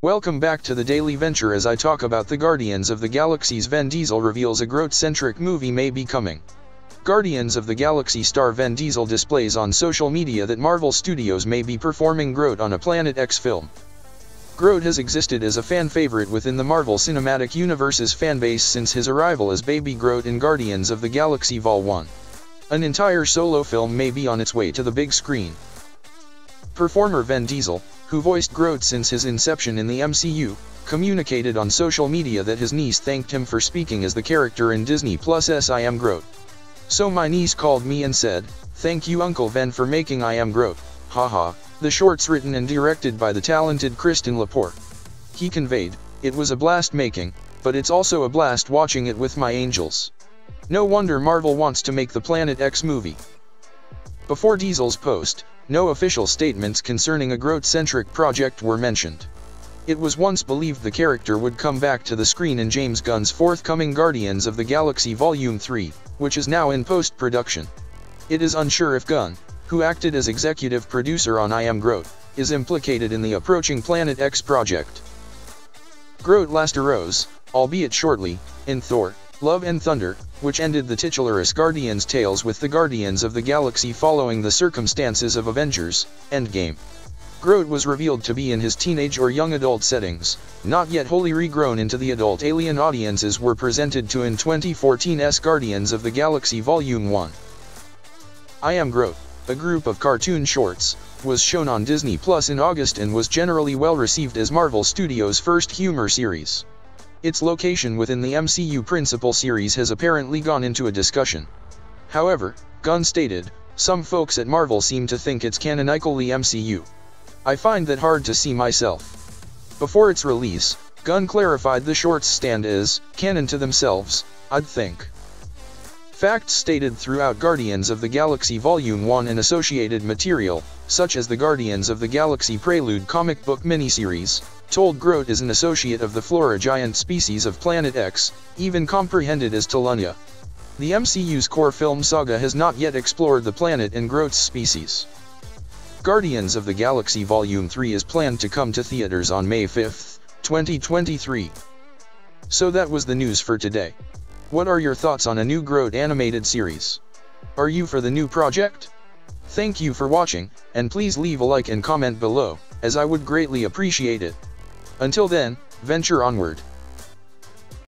Welcome back to the Daily Venture as I talk about the Guardians of the Galaxy's Vin Diesel reveals a Groot-centric movie may be coming. Guardians of the Galaxy star Vin Diesel displays on social media that Marvel Studios may be performing Groot on a Planet X film. Groot has existed as a fan favorite within the Marvel Cinematic Universe's fanbase since his arrival as Baby Groot in Guardians of the Galaxy Vol 1. An entire solo film may be on its way to the big screen. Performer Vin Diesel, who voiced Groot since his inception in the MCU, communicated on social media that his niece thanked him for speaking as the character in Disney Plus' I Am Groot. So my niece called me and said, thank you Uncle Vin for making I Am Groot, haha, the short's written and directed by the talented Kirsten Lepore. He conveyed, it was a blast making, but it's also a blast watching it with my angels. No wonder Marvel wants to make the Planet X movie. Before Diesel's post, no official statements concerning a Groot-centric project were mentioned. It was once believed the character would come back to the screen in James Gunn's forthcoming Guardians of the Galaxy Volume 3, which is now in post-production. It is unsure if Gunn, who acted as executive producer on I Am Groot, is implicated in the approaching Planet X project. Groot last arose, albeit shortly, in Thor, Love and Thunder, which ended the titularous Guardians tales with the Guardians of the Galaxy following the circumstances of Avengers, Endgame. Groot was revealed to be in his teenage or young adult settings, not yet wholly regrown into the adult alien audiences were presented to in 2014's Guardians of the Galaxy Volume 1. I Am Groot, a group of cartoon shorts, was shown on Disney Plus in August and was generally well received as Marvel Studios' first humor series. Its location within the MCU principal series has apparently gone into a discussion. However, Gunn stated, some folks at Marvel seem to think it's canonically MCU. I find that hard to see myself. Before its release, Gunn clarified the shorts stand as canon to themselves, I'd think. Facts stated throughout Guardians of the Galaxy Volume 1 and associated material, such as the Guardians of the Galaxy Prelude comic book miniseries, told Groot is an associate of the flora giant species of Planet X, even comprehended as Tolunia. The MCU's core film saga has not yet explored the planet and Groot's species. Guardians of the Galaxy Volume 3 is planned to come to theaters on May 5, 2023. So that was the news for today. What are your thoughts on a new Groot animated series? Are you for the new project? Thank you for watching, and please leave a like and comment below, as I would greatly appreciate it. Until then, venture onward.